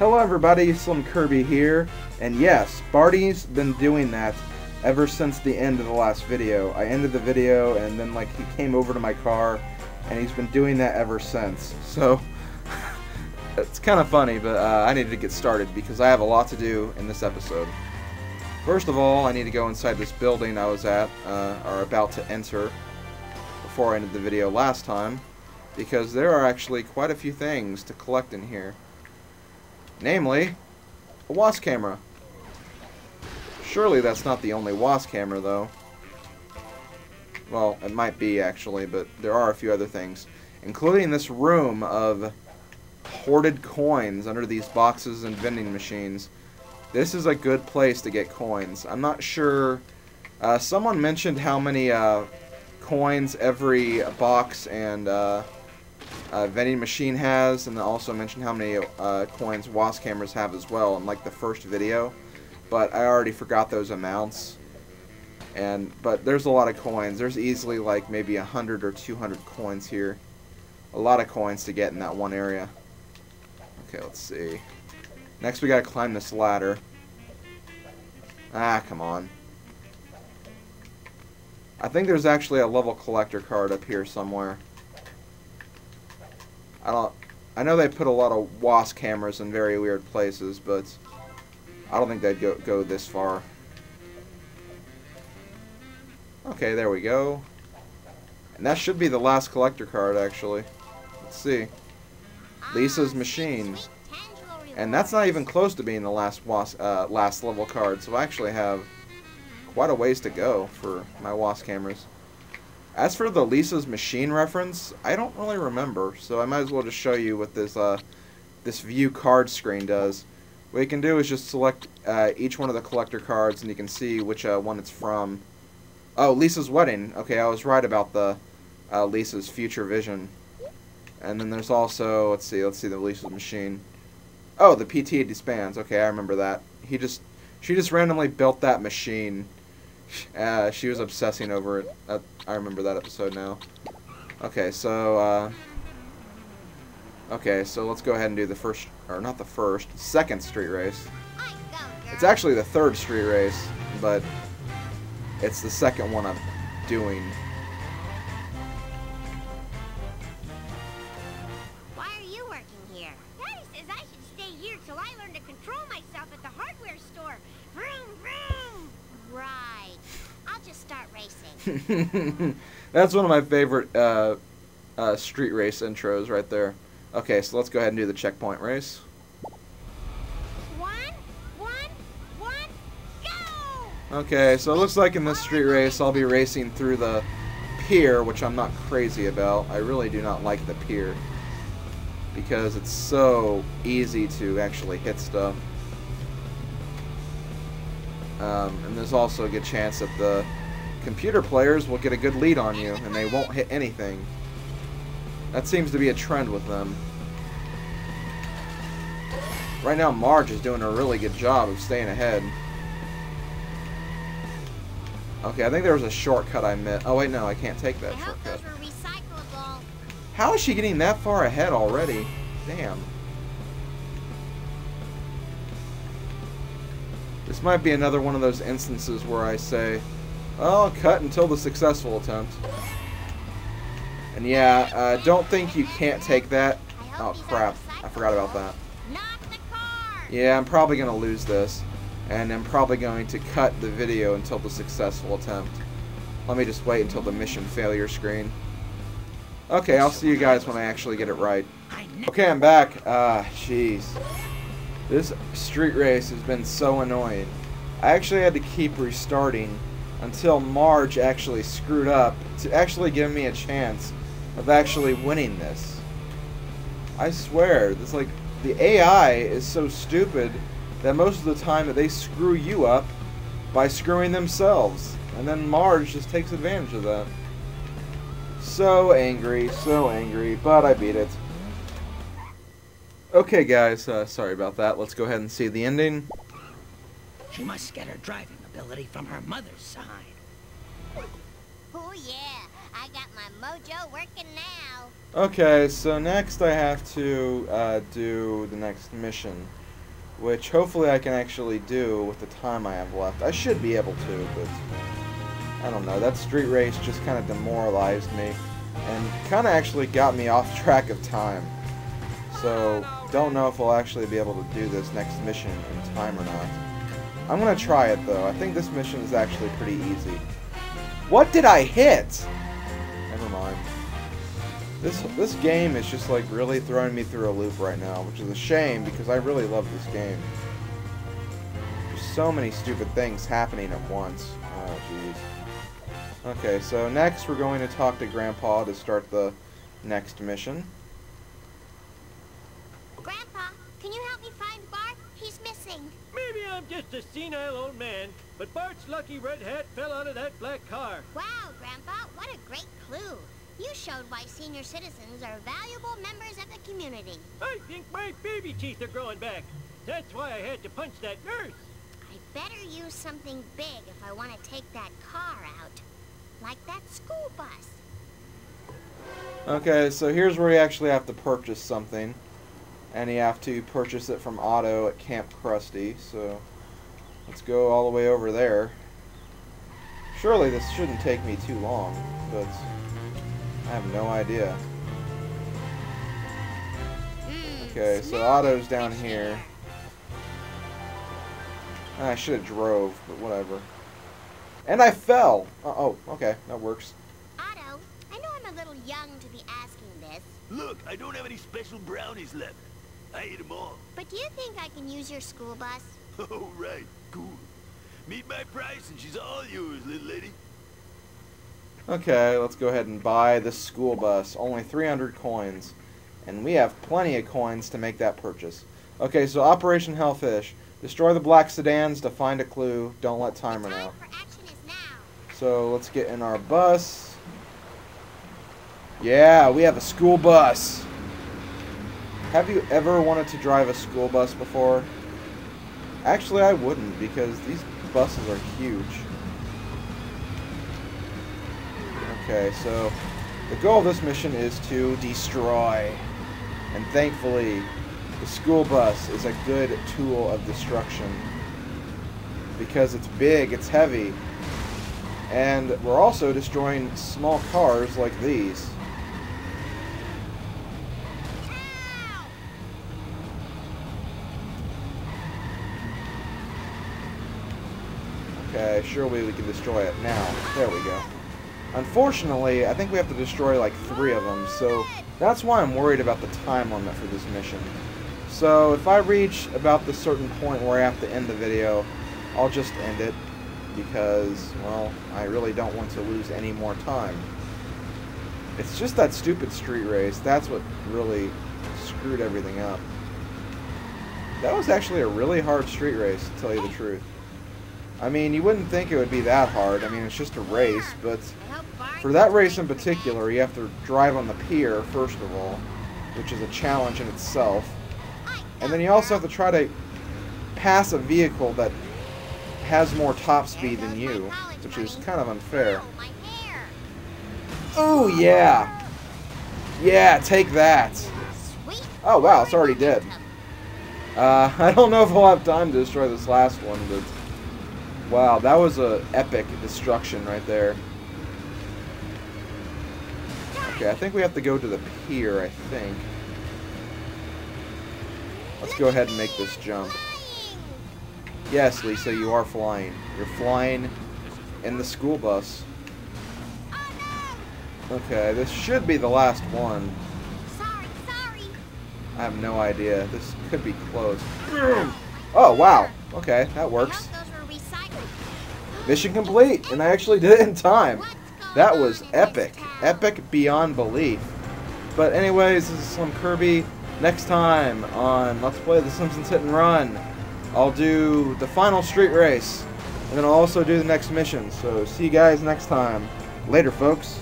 Hello everybody, Slim Kirby here, and yes, Barty's been doing that ever since the end of the last video. I ended the video and then like he came over to my car and he's been doing that ever since. So it's kind of funny, but uh, I needed to get started because I have a lot to do in this episode. First of all, I need to go inside this building I was at, uh, or about to enter, before I ended the video last time, because there are actually quite a few things to collect in here. Namely, a wasp camera. Surely that's not the only wasp camera, though. Well, it might be, actually, but there are a few other things. Including this room of hoarded coins under these boxes and vending machines. This is a good place to get coins. I'm not sure... Uh, someone mentioned how many uh, coins every box and... Uh, uh, vending machine has, and also mention how many uh, coins wasp cameras have as well in like the first video. But I already forgot those amounts. And but there's a lot of coins. There's easily like maybe a hundred or two hundred coins here. A lot of coins to get in that one area. Okay, let's see. Next we gotta climb this ladder. Ah, come on. I think there's actually a level collector card up here somewhere. I don't. I know they put a lot of wasp cameras in very weird places, but I don't think they'd go go this far. Okay, there we go. And that should be the last collector card, actually. Let's see. Lisa's machine. And that's not even close to being the last WAS, uh, last level card, so I actually have quite a ways to go for my wasp cameras. As for the Lisa's machine reference, I don't really remember, so I might as well just show you what this uh, this view card screen does. What you can do is just select uh, each one of the collector cards, and you can see which uh, one it's from. Oh, Lisa's wedding. Okay, I was right about the uh, Lisa's future vision. And then there's also, let's see, let's see the Lisa's machine. Oh, the PTA disbands. Okay, I remember that. He just, she just randomly built that machine uh, she was obsessing over it. Uh, I remember that episode now. Okay, so, uh, Okay, so let's go ahead and do the first, or not the first, second street race. It's actually the third street race, but it's the second one I'm doing. Start racing. That's one of my favorite uh, uh, street race intros right there. Okay, so let's go ahead and do the checkpoint race. One, one, one, go! Okay, so it looks like in this street race I'll be racing through the pier, which I'm not crazy about. I really do not like the pier because it's so easy to actually hit stuff. Um, and there's also a good chance that the computer players will get a good lead on you and they won't hit anything. That seems to be a trend with them. Right now, Marge is doing a really good job of staying ahead. Okay, I think there was a shortcut I missed. Oh, wait, no, I can't take that shortcut. those were recyclable. How is she getting that far ahead already? Damn. This might be another one of those instances where I say, oh, cut until the successful attempt. And yeah, uh, don't think you can't take that. Oh, crap. I forgot about that. Yeah, I'm probably going to lose this. And I'm probably going to cut the video until the successful attempt. Let me just wait until the mission failure screen. Okay, I'll see you guys when I actually get it right. Okay, I'm back. Ah, jeez. This street race has been so annoying. I actually had to keep restarting until Marge actually screwed up to actually give me a chance of actually winning this. I swear, this like the AI is so stupid that most of the time that they screw you up by screwing themselves, and then Marge just takes advantage of that. So angry, so angry, but I beat it. Okay, guys, uh, sorry about that. Let's go ahead and see the ending. She must get her driving ability from her mother's side. Oh yeah, I got my mojo working now. Okay, so next I have to uh, do the next mission. which hopefully I can actually do with the time I have left. I should be able to, but I don't know. That street race just kind of demoralized me and kind of actually got me off track of time. So, don't know if we'll actually be able to do this next mission in time or not. I'm to try it, though. I think this mission is actually pretty easy. What did I hit? Never mind. This, this game is just, like, really throwing me through a loop right now, which is a shame, because I really love this game. There's so many stupid things happening at once. Oh, jeez. Okay, so next we're going to talk to Grandpa to start the next mission. Grandpa, can you help me find Bart? He's missing. Maybe I'm just a senile old man, but Bart's lucky red hat fell out of that black car. Wow, Grandpa, what a great clue. You showed why senior citizens are valuable members of the community. I think my baby teeth are growing back. That's why I had to punch that nurse. I better use something big if I want to take that car out. Like that school bus. Okay, so here's where you actually have to purchase something. And you have to purchase it from Otto at Camp Krusty, so let's go all the way over there. Surely this shouldn't take me too long, but I have no idea. Okay, so Otto's down here. I should have drove, but whatever. And I fell! Uh oh, okay, that works. Otto, I know I'm a little young to be asking this, Look, I don't have any special brownies left. I ate them all. but do you think I can use your school bus? Oh, right. Cool. Meet my price and she's all yours, little lady. Okay, let's go ahead and buy this school bus. Only 300 coins. And we have plenty of coins to make that purchase. Okay, so Operation Hellfish. Destroy the black sedans to find a clue. Don't let time run out. for action is now. So let's get in our bus. Yeah, we have a school bus. Have you ever wanted to drive a school bus before? Actually, I wouldn't because these buses are huge. Okay, so the goal of this mission is to destroy. And thankfully, the school bus is a good tool of destruction. Because it's big, it's heavy, and we're also destroying small cars like these. Okay, surely we can destroy it now. There we go. Unfortunately, I think we have to destroy like three of them, so that's why I'm worried about the time limit for this mission. So if I reach about the certain point where I have to end the video, I'll just end it because, well, I really don't want to lose any more time. It's just that stupid street race. That's what really screwed everything up. That was actually a really hard street race, to tell you the truth. I mean, you wouldn't think it would be that hard. I mean, it's just a race, but for that race in particular, you have to drive on the pier, first of all, which is a challenge in itself. And then you also have to try to pass a vehicle that has more top speed than you, which is kind of unfair. Oh. Oh, yeah! Yeah, take that! Oh, wow, it's already dead. Uh, I don't know if we'll have time to destroy this last one, but... Wow, that was a epic destruction right there. Okay, I think we have to go to the pier, I think. Let's go ahead and make this jump. Yes, Lisa, you are flying. You're flying in the school bus. Okay, this should be the last one. I have no idea. This could be close. Oh, wow. Okay, that works. Mission complete, and I actually did it in time. That was epic. Epic beyond belief. But anyways, this is Slim Kirby. Next time on Let's Play The Simpsons Hit and Run, I'll do the final street race. And then I'll also do the next mission. So see you guys next time. Later, folks.